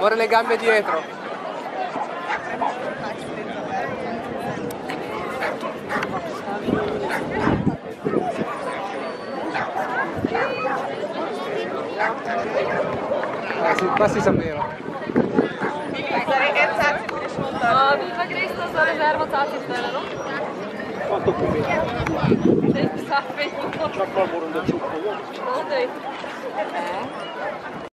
Muore le gambe dietro. Eh sì, qua si sapeva. No, viva Cristo, sto riservo, tati, no? Quanto più bene. Sei sapete, C'ha polvere da ciucco. non dei. Eh?